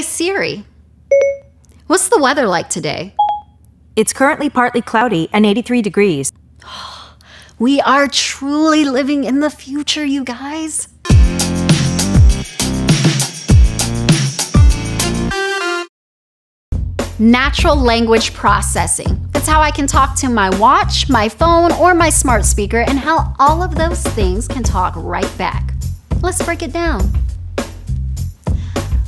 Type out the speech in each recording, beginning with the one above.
Hey Siri, what's the weather like today? It's currently partly cloudy and 83 degrees. We are truly living in the future, you guys. Natural language processing. That's how I can talk to my watch, my phone, or my smart speaker, and how all of those things can talk right back. Let's break it down.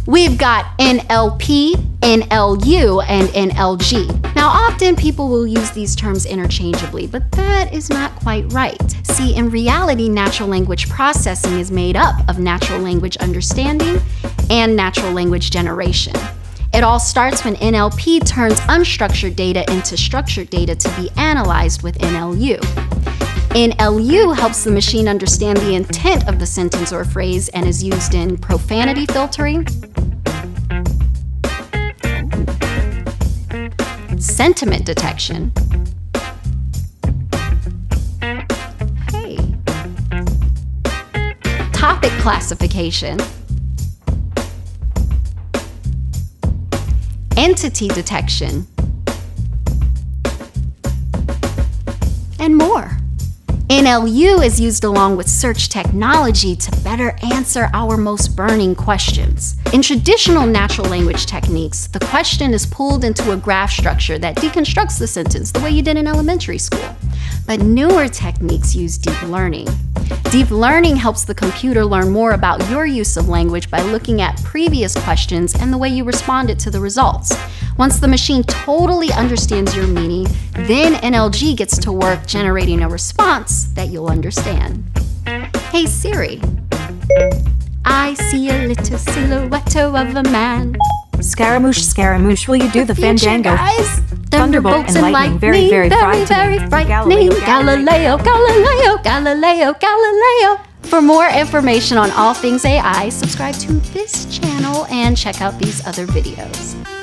We've got NLP, NLU, and NLG. Now, often people will use these terms interchangeably, but that is not quite right. See, in reality, natural language processing is made up of natural language understanding and natural language generation. It all starts when NLP turns unstructured data into structured data to be analyzed with NLU. NLU helps the machine understand the intent of the sentence or phrase and is used in profanity filtering, sentiment detection, hey, topic classification, entity detection, and more. NLU is used along with search technology to better answer our most burning questions. In traditional natural language techniques, the question is pulled into a graph structure that deconstructs the sentence the way you did in elementary school. But newer techniques use deep learning. Deep learning helps the computer learn more about your use of language by looking at previous questions and the way you responded to the results. Once the machine totally understands your meaning, then NLG gets to work generating a response that you'll understand. Hey Siri, I see a little silhouette of a man. Scaramouche, Scaramouche, will you do the Future, fandango? guys. Thunderbolt and lightning, very, very very, very frightening. frightening. Galileo, Galileo, Galileo, Galileo. For more information on all things AI, subscribe to this channel and check out these other videos.